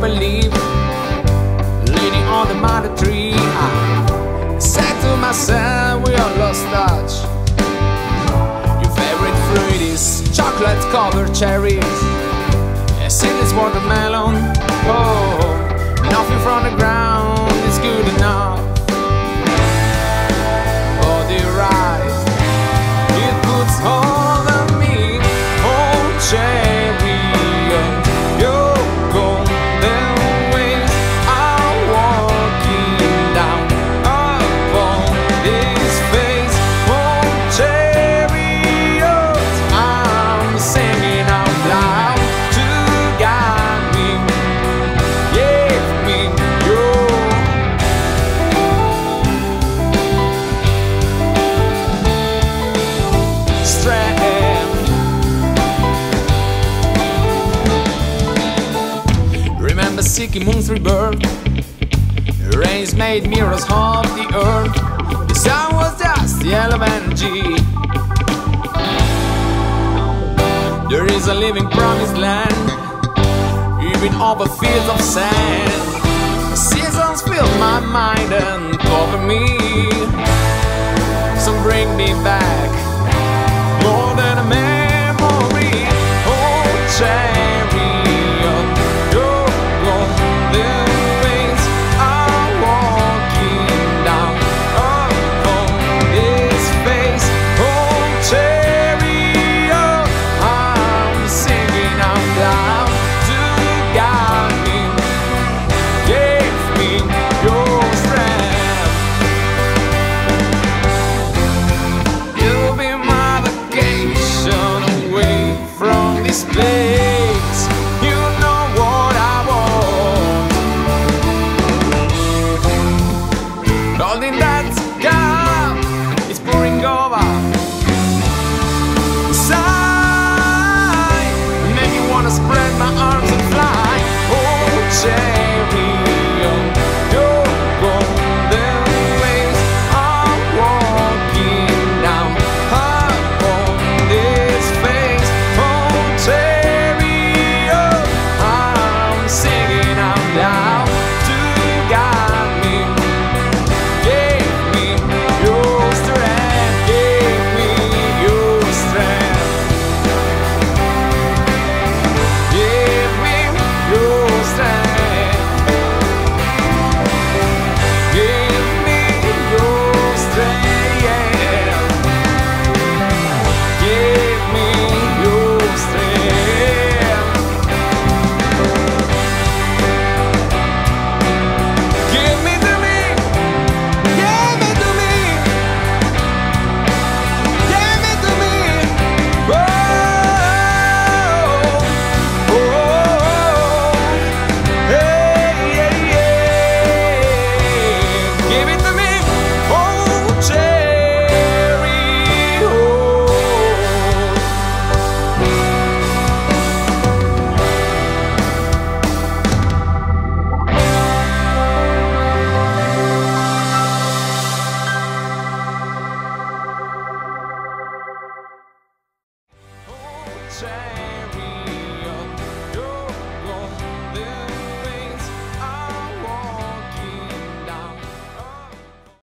ripe leaf leaning on the mother tree. I said to myself, we are lost touch. Your favorite fruit is chocolate covered cherries, a seedless watermelon. Oh, nothing from the ground seeking moon's rebirth. Rains made mirrors of the earth. The sun was just yellow energy. There is a living promised land, even over fields of sand. Seasons fill my mind and cover me. So bring me back